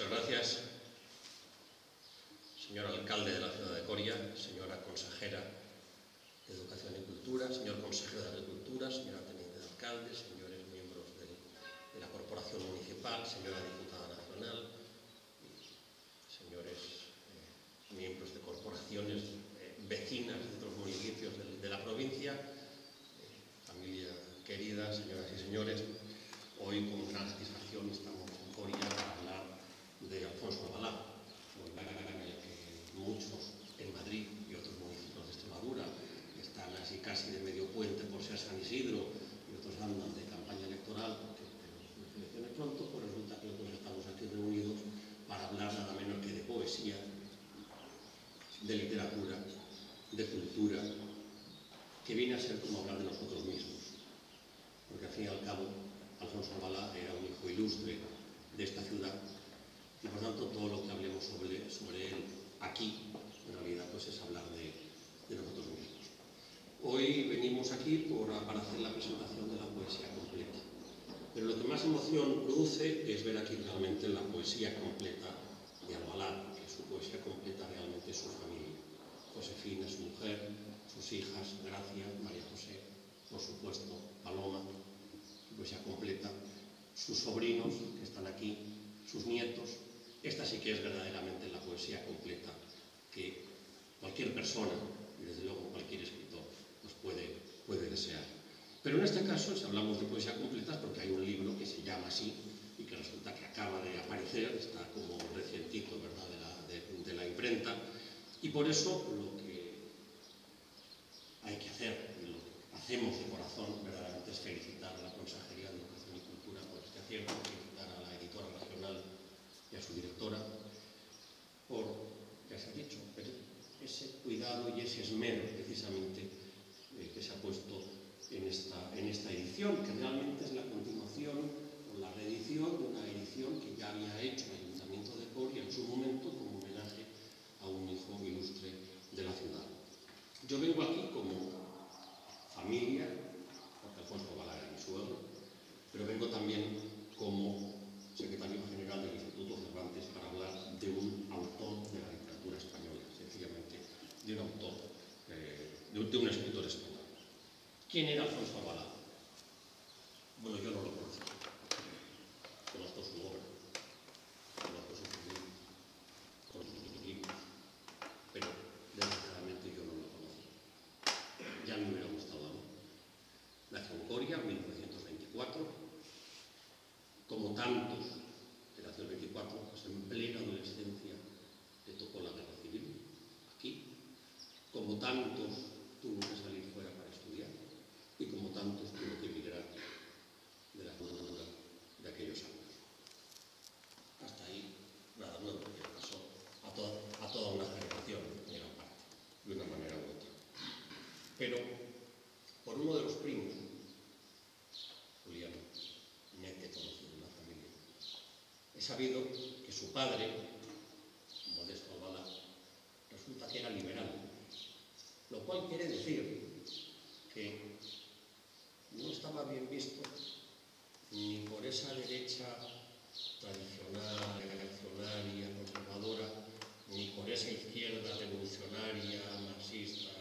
Muchas gracias, señor alcalde de la ciudad de Coria, señora consejera de Educación y Cultura, señor consejero de Agricultura, señora teniente de alcalde, señores miembros del, de la Corporación Municipal, señora diputada nacional, señores eh, miembros de corporaciones eh, vecinas de otros municipios de, de la provincia, eh, familia querida, señoras y señores, hoy con gran satisfacción estamos en Coria. Hoy venimos aquí por, para hacer la presentación de la poesía completa. Pero lo que más emoción produce es ver aquí realmente la poesía completa de Albalá, que su poesía completa realmente es su familia. Josefina, su mujer, sus hijas, Gracia, María José, por supuesto, Paloma, su poesía completa, sus sobrinos que están aquí, sus nietos, esta sí que es verdaderamente la poesía completa que cualquier persona, desde luego cualquier escritor, puede desear. Pero en este caso, si hablamos de poesía completa, porque hay un libro que se llama así y que resulta que acaba de aparecer, está como recientito ¿verdad? De, la, de, de la imprenta, y por eso lo Yo vengo aquí como familia, porque Alfonso Valar es mi suegro, pero vengo también como secretario general del Instituto Cervantes para hablar de un autor de la literatura española, sencillamente, de un autor, eh, de, un, de, un escritor español. ¿Quién era Alfonso? Tantos sabido que su padre, Modesto Albalá, resulta que era liberal, lo cual quiere decir que no estaba bien visto ni por esa derecha tradicional, reaccionaria, conservadora, ni por esa izquierda revolucionaria, marxista,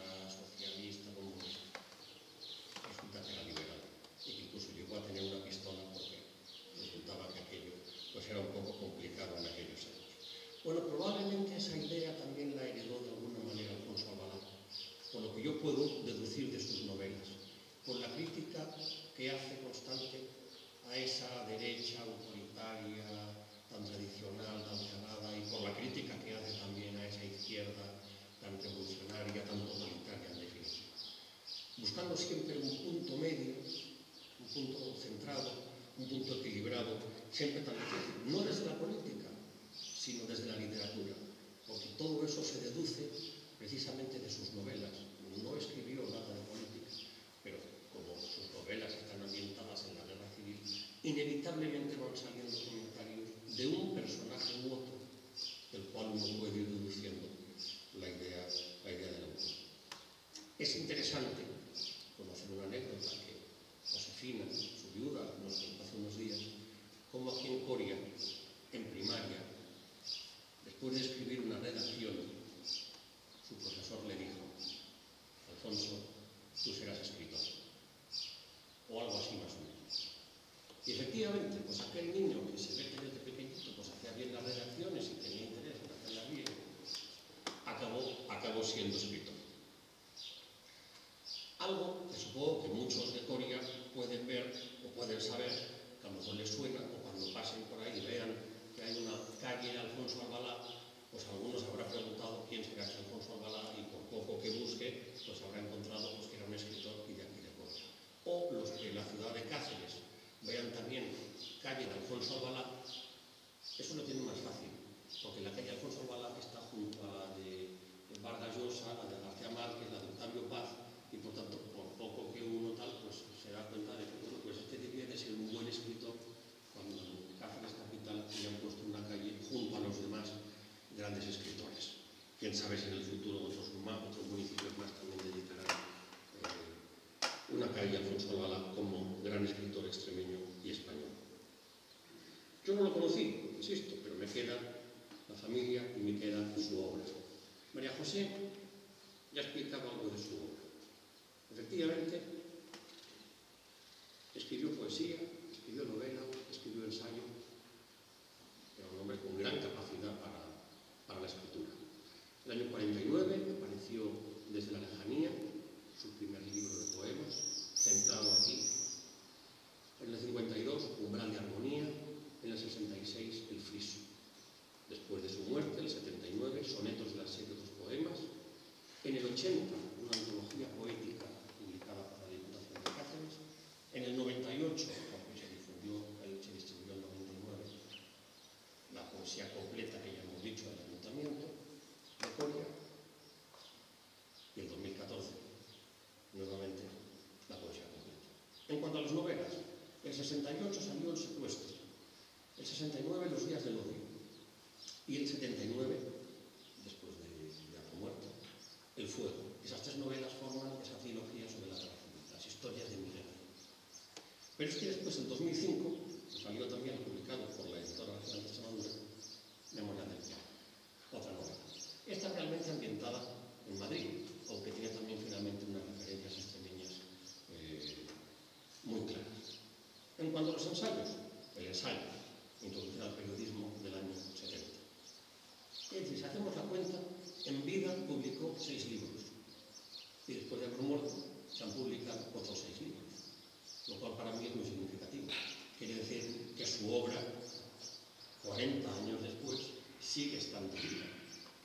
que hace constante a esa derecha autoritaria tan tradicional, tan cerrada, y por la crítica que hace también a esa izquierda tan revolucionaria, tan totalitaria en definitiva. Buscando siempre un punto medio, un punto centrado, un punto equilibrado, siempre tan difícil, no desde la política, sino desde la literatura, porque todo eso se deduce precisamente de sus novelas. No escribió nada de política. inevitablemente van saliendo comentarios de un personaje u otro, del cual uno puede Algo que supongo que muchos de Coria pueden ver o pueden saber, que a lo mejor les suena, o cuando pasen por ahí y vean que hay una calle de Alfonso Albalá, pues algunos habrá preguntado quién será ese Alfonso Albalá y por poco que busque, pues habrá encontrado pues, que era un escritor y de aquí de Coria. O los que en la ciudad de Cáceres vean también calle de Alfonso Albalá, eso lo tienen más fácil, porque la calle Alfonso Albalá está junto a la de Vargas Llosa, la de García Márquez, la de Octavio Paz, da cuenta de que, bueno, pues este debía de ser un buen escritor cuando Cáceres Capital ya han puesto una calle junto a los demás grandes escritores. Quién sabe si en el futuro otros, más, otros municipios más también dedicarán eh, una calle a Alfonso Lala como gran escritor extremeño y español. Yo no lo conocí, insisto, pero me queda la familia y me queda su obra. María José ya explicaba algo de su obra. Efectivamente, 68 salió el secuestro, el 69 los días del odio y el 79, después de la muerte el fuego. Esas tres novelas forman esa trilogía sobre la tragedia, las historias de Miguel. Pero es que después, en 2005, salió también publicado por la editora Alejandra Chamadura, cuando los ensayos? El ensayo, introducida al periodismo del año 70. Es decir, si hacemos la cuenta, en vida publicó seis libros y después de haber muerto se han publicado otros seis libros, lo cual para mí es muy significativo. Quiere decir que su obra, 40 años después, sigue estando viva.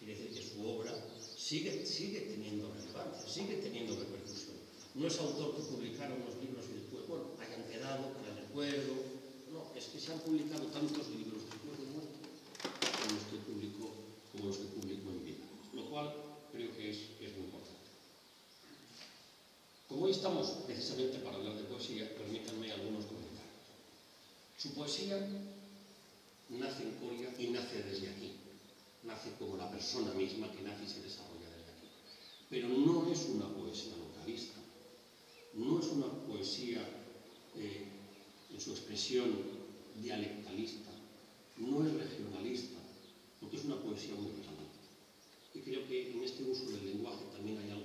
Quiere decir que su obra sigue, sigue teniendo relevancia, sigue teniendo repercusión. No es autor que publicaron los libros y después, bueno, hayan quedado acuerdo. No, es que se han publicado tantos libros después de muerto como los que publicó, como los que publicó en vida. Lo cual creo que es, es muy importante. Como hoy estamos precisamente para hablar de poesía, permítanme algunos comentarios. Su poesía nace en Coria y nace desde aquí. Nace como la persona misma que nace y se desarrolla desde aquí. Pero no es una poesía su expresión dialectalista, no es regionalista, porque es una poesía universal. Y creo que en este uso del lenguaje también hay algo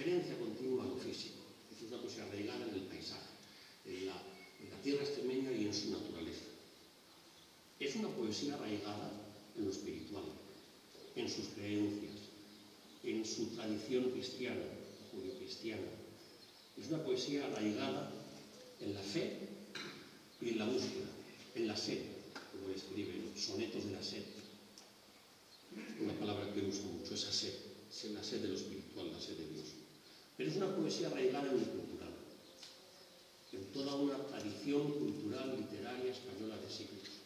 Es una cosa arraigada en el paisaje, en la, tierra extremeña y en su naturaleza. Es una poesía arraigada en lo espiritual, en sus creencias, en su tradición cristiana, judío-cristiana. Es una poesía arraigada en la fe y en la búsqueda, en la sed, como escribe los sonetos de la sed. Una palabra que usa mucho, esa sed, la sed de lo espiritual, la sed de Dios. Pero es una poesía arraigada en lo cultural. toda una tradición cultural, literaria española de siglos.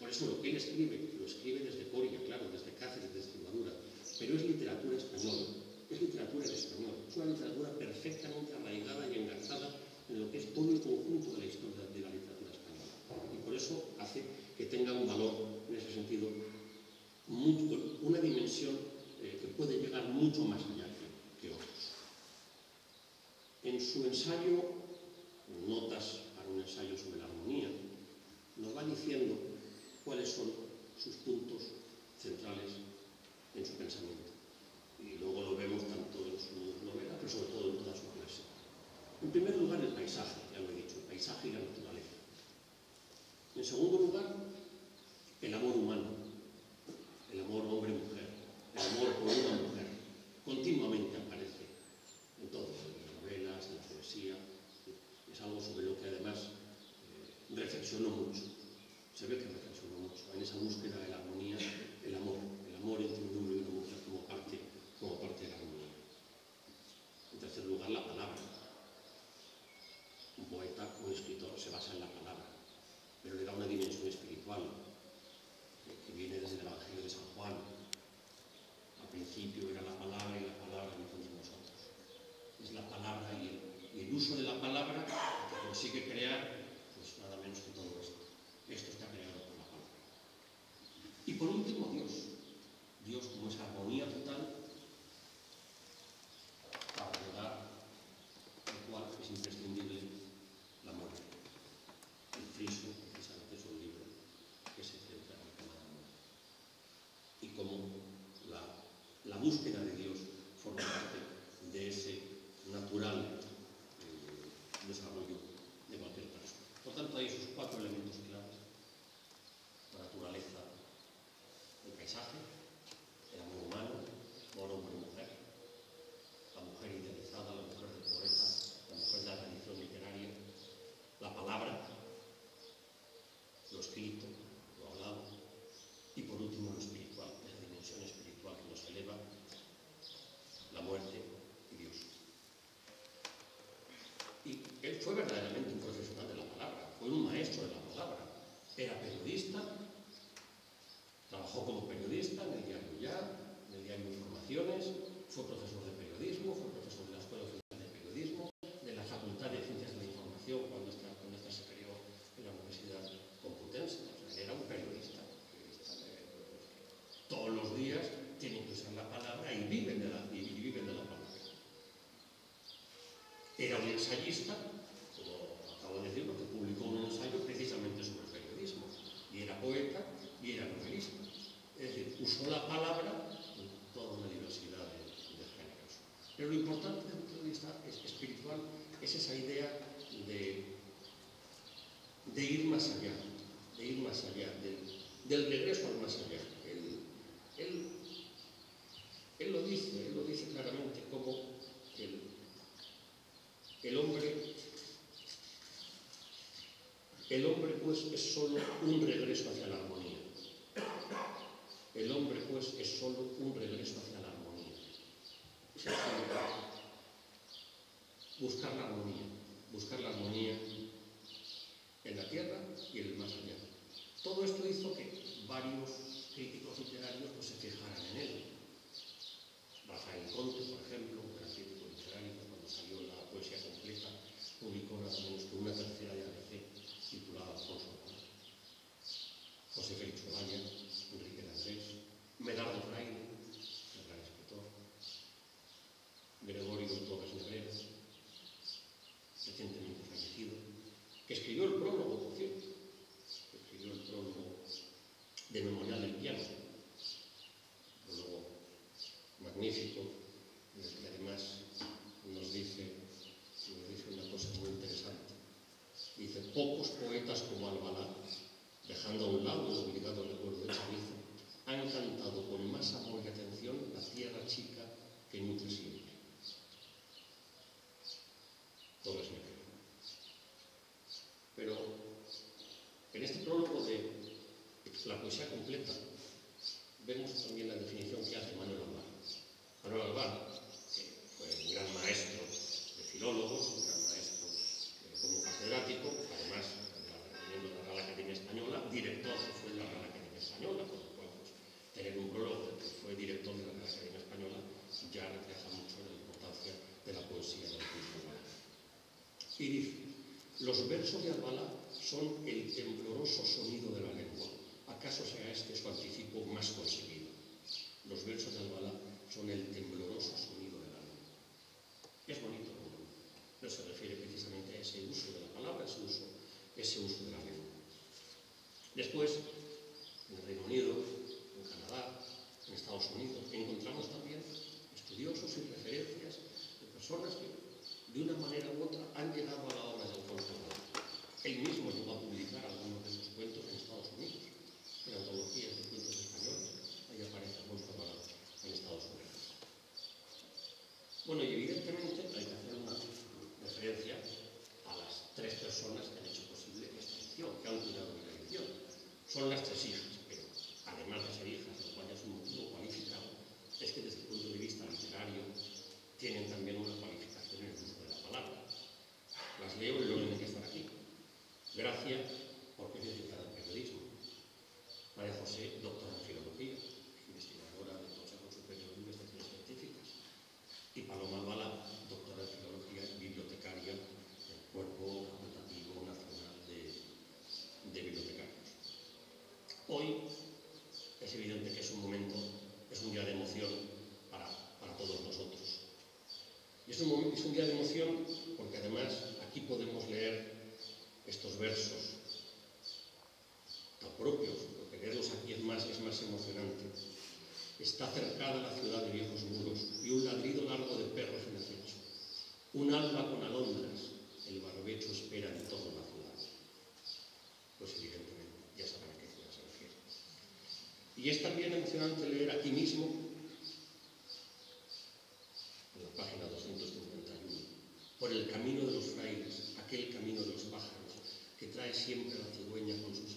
Por eso lo que él escribe, lo escribe desde Coria, claro, desde Cáceres, desde Extremadura, pero es literatura española, es literatura en español, es una literatura perfectamente arraigada y engarzada en lo que es todo el conjunto de la historia de la literatura española. Y por eso hace que tenga un valor, en ese sentido, una dimensión eh, que puede llegar mucho más allá. En su ensayo, Notas para un ensayo sobre la armonía, nos va diciendo cuáles son sus puntos centrales en su pensamiento. teológico se basa en la palabra, pero le da una dimensión espiritual eh, que viene desde el Evangelio de San Juan. Al principio era la palabra y la palabra no con nosotros. Es la palabra y el, y el uso de la palabra que consigue crear búsqueda de Dios forma parte de ese natural eh, desarrollo de cualquier persona. Por tanto, hay esos cuatro elementos claves. La naturaleza, el paisaje, el amor humano, amor hombre-mujer, la mujer idealizada, la mujer del poeta, la mujer de la tradición literaria, la palabra, lo escrito, lo hablado, y por último lo espiritual, esa dimensión espiritual que nos eleva, la muerte y Dios. Y él fue verdaderamente un profesional de la palabra, fue un maestro de la palabra. Era periodista, trabajó como periodista en el diario Ya, en el diario Informaciones, fue profesor de periodismo, profesor de la Escuela Oficial de Periodismo, de la Facultad de Ciencias de la Información cuando esta, cuando esta se creó en la Universidad Complutense. O sea, era un periodista. periodista de, que todos los días tienen que usar la palabra y viven de la, y viven de la palabra. Era un ensayista, como acabo de decir, porque publicó un ensayo precisamente sobre el periodismo. Y era poeta y era novelista. Es decir, usó la palabra en toda una diversidad de, géneros. Pero lo importante desde el punto de espiritual es esa idea de, de ir más allá, de ir más allá, del, regreso al más allá. Él, él, él, lo dice, él lo dice claramente como el, el hombre El hombre, pues, es solo un regreso hacia la armonía. El hombre, pues, es solo un regreso hacia la armonía. Buscar la armonía, buscar la armonía en la tierra y en el más allá. Todo esto hizo que varios críticos literarios pues, se fijaran en él. Rafael Conte, por ejemplo, un gran crítico literario, cuando salió la poesía completa, publicó nada menos que una tercera de ABC titulada Juan. José Félix Olaya, de mala son el tembloroso sonido de la lengua. ¿Acaso sea este su anticipo más conseguido? Los versos de Albala son el tembloroso sonido de la lengua. Es bonito, ¿no? Pero se refiere precisamente a ese uso de la palabra, ese uso, ese uso de la lengua. Después, Es un, es un día de emoción porque además aquí podemos leer estos versos tan propios, porque leerlos aquí es más, es más emocionante. Está cercada la ciudad de viejos muros y un ladrido largo de perros en el techo. Un alba con alondras, el barbecho espera en toda la ciudad. Pues evidentemente, ya saben a qué ciudad se refiere. Y es también emocionante leer aquí mismo por el camino de los frailes, aquel camino de los pájaros, que trae siempre la cigüeña con sus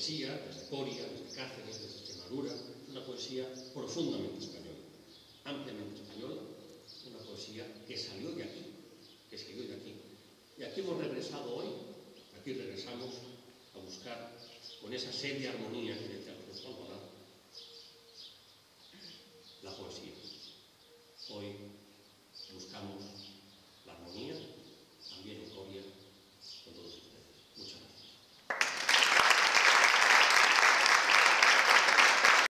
poesía, desde Coria, desde Cáceres, desde Extremadura, una poesía profundamente española, ampliamente española, unha poesía que salió de aquí, que salió de aquí. E aquí hemos regresado hoy, aquí regresamos a buscar con esa sed de armonía que decía José Alvarado,